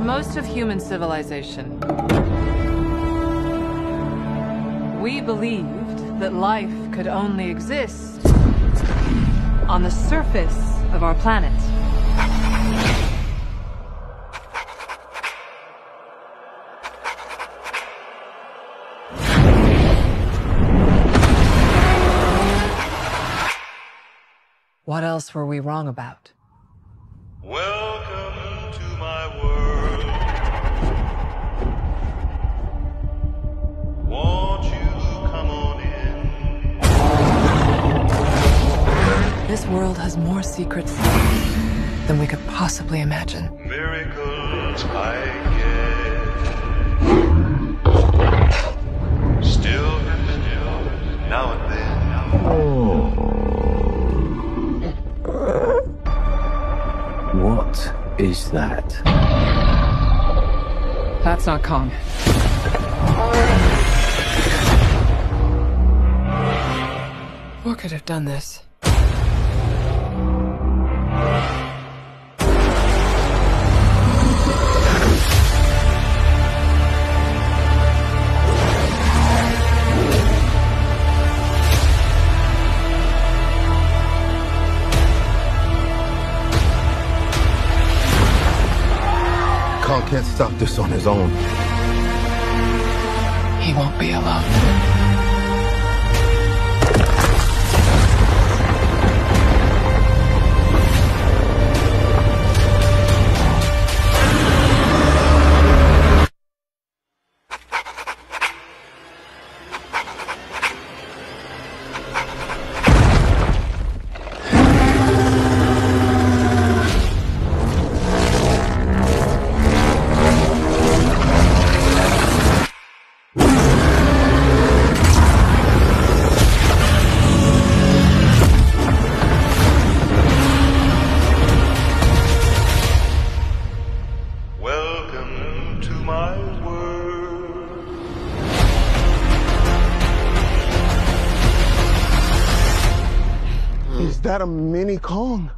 most of human civilization, we believed that life could only exist on the surface of our planet. What else were we wrong about? Welcome This world has more secrets than we could possibly imagine. Miracles I get. Still happen now and then. Oh. What is that? That's not Kong. What could have done this? Can't stop this on his own. He won't be alone. That a mini Kong?